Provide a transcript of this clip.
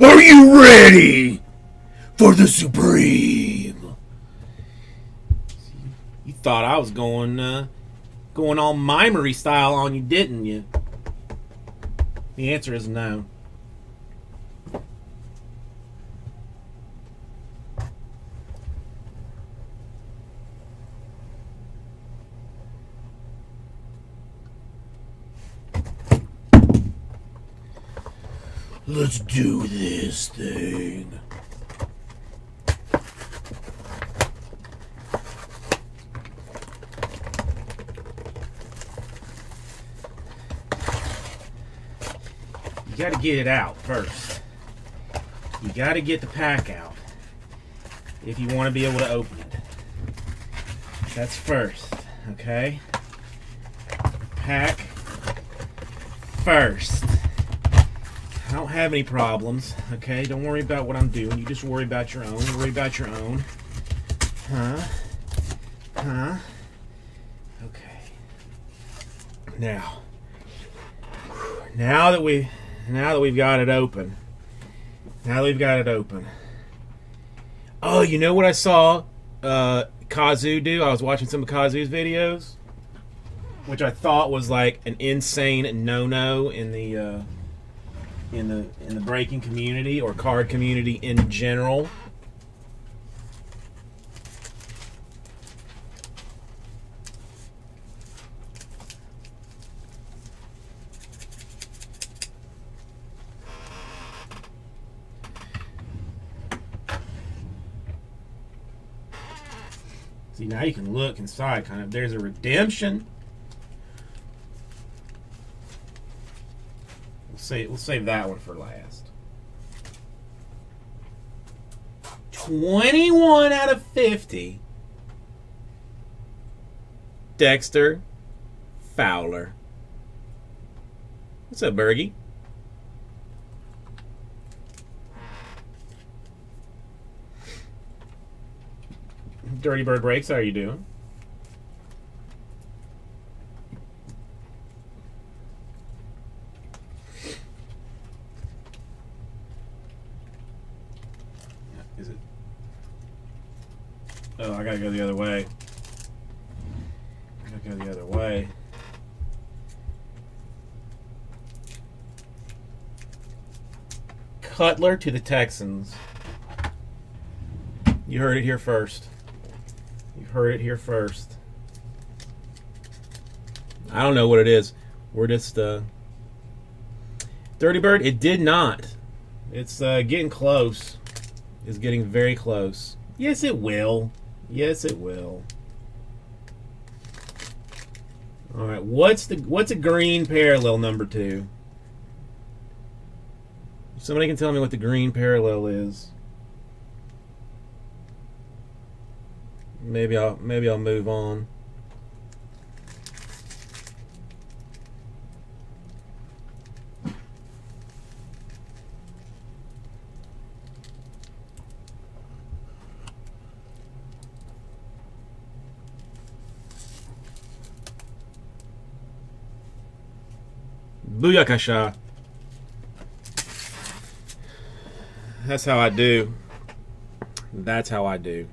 Are you ready for the Supreme? You thought I was going, uh, going all mimery style on you, didn't you? The answer is no. Let's do this thing. You gotta get it out first. You gotta get the pack out if you want to be able to open it. That's first, okay? Pack first. Don't have any problems, okay? Don't worry about what I'm doing. You just worry about your own. Worry about your own. Huh? Huh? Okay. Now. Now that we now that we've got it open. Now that we've got it open. Oh, you know what I saw uh Kazu do? I was watching some of Kazu's videos. Which I thought was like an insane no-no in the uh in the in the breaking community or card community in general. See now you can look inside kind of there's a redemption We'll save, we'll save that one for last. 21 out of 50. Dexter Fowler. What's up, Bergie? Dirty Bird Breaks, how are you doing? Is it? Oh, I gotta go the other way. I gotta go the other way. Cutler to the Texans. You heard it here first. You heard it here first. I don't know what it is. We're just uh Dirty Bird, it did not. It's uh getting close. It's getting very close. Yes it will. Yes it will. Alright, what's the what's a green parallel number two? Somebody can tell me what the green parallel is. Maybe I'll maybe I'll move on. Booyakasha. That's how I do. That's how I do.